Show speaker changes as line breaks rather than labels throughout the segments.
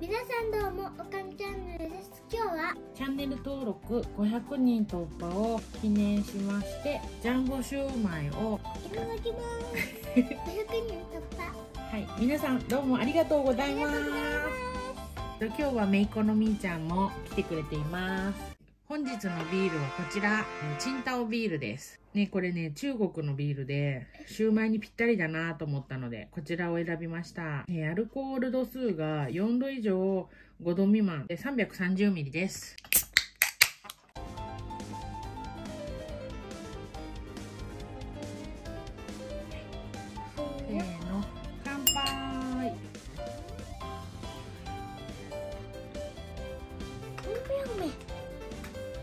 皆さんどうもおかみチャンネルです。今日は
チャンネル登録500人突破を記念しましてジャンボシューマイを
いただきます。500人突破。
はい皆さんどうもありがとうございます。今日はめいっ子のみーちゃんも来てくれています本日のビールはこちらチンタオビールです。ねこれね中国のビールでシューマイにぴったりだなと思ったのでこちらを選びました、え、アルコール度数が4度以上5度未満で330
ミリです。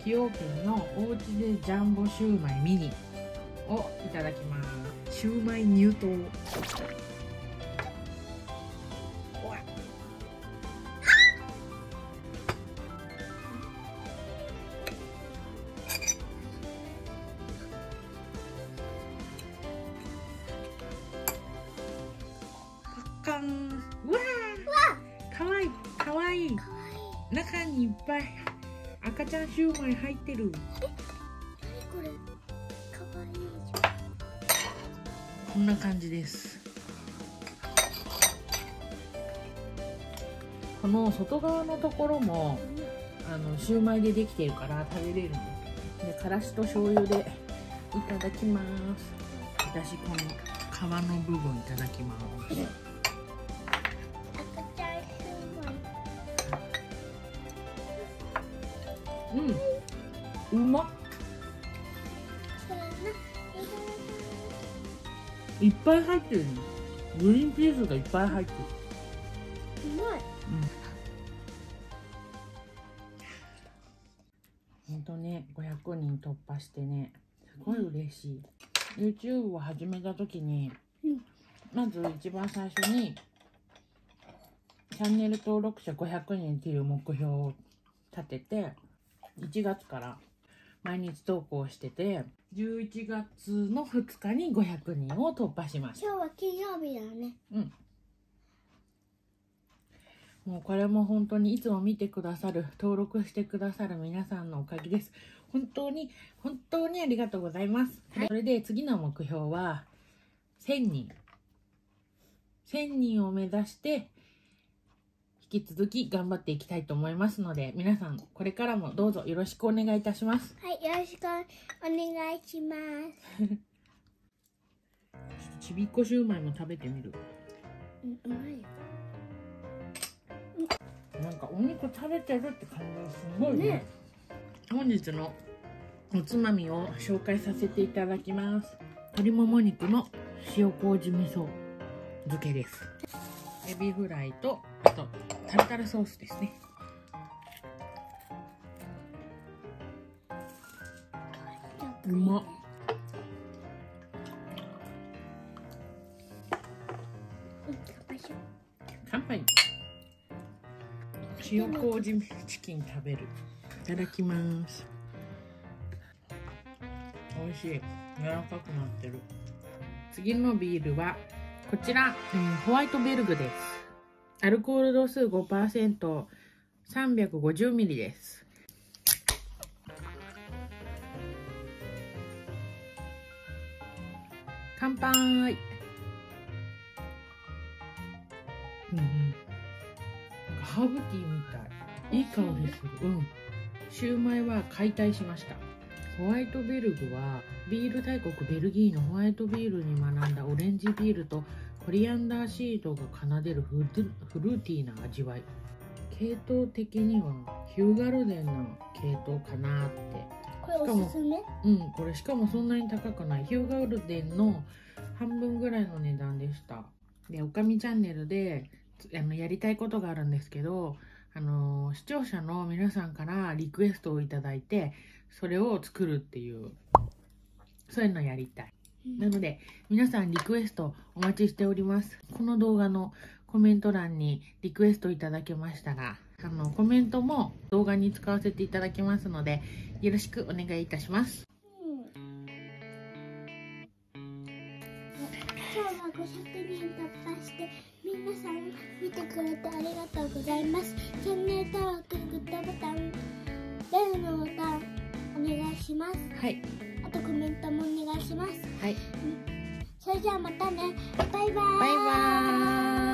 崎陽軒のおうちでジャンボシューマイミニをいただきます。シューマイ入刀おいパッカン。うわー。かわいい。かわいい。
かわいい。
中にいっぱい赤ちゃんシューマイ入ってる。
何これかわいいじ
こんな感じです。この外側のところもあのシューマイでできてるから食べれるんですでからしと醤油でいただきます。私この皮の部分いただきますうん。うま
い
っぱい入ってるのグリーンピースがいっぱい入ってる。
きますうまい
ほんとね500人突破してね。すごい嬉しい。YouTube を始めた時に、
うん。
まず一番最初にチャンネル登録者500人っていう目標を立てて1月から毎日投稿してて11月の2日に500人を突破しました
今日は金曜日だね
うん。もうこれも本当にいつも見てくださる、登録してくださる皆さんのおかげです。本当に、本当にありがとうございます。
はい
それで次の目標は、1000人。1000人を目指して、引き続き頑張っていきたいと思いますので、皆さんこれからもどうぞよろしくお願いいたします。
はいよろしくお願いします。
ちびっこシューマイも食べてみる。
うまいよ。
なんかお肉食べてるって感じがすごいね。
ね。
本日のおつまみを紹介させていただきます。鶏もも肉の塩麹味噌漬けです。エビフライとあとタルタルソースですね。うま。っ
乾杯。
塩麹チキン食べる。いただきます。美味しい。柔らかくなってる。次のビールはこちら、えーホワイトベルグですアルコール度数 5%350ml です。乾杯。うんうん。ハーブティーみたい。いい香りする。うん。シューマイは解体しました。ホワイトベルグはビール大国ベルギーのホワイトビールに学んだオレンジビールとコリアンダーシードが奏でるフルーティーな味わい。系統的にはヒューガルデンの系統かなって。
うこれおすすめ？
うんこれしかもそんなに高くない。ヒューガルデンの半分ぐらいの値段でした。でおかみチャンネルであのやりたいことがあるんですけどあの視聴者の皆さんからリクエストをいただいてそれを作るっていうそういうのやりたいなので皆さんリクエストお待ちしております。この動画のコメント欄にリクエストいただけましたらあのコメントも動画に使わせていただきますのでよろしくお願いいたします。
うん。今日は500人突破してみ皆さん見てくれてありがとうございます。チャンネル登録グッドボタンベルのボタンお願いします。
はい。
あとコメントもお願いします
はい
それじゃあまたねバイバーイ
バイバーイ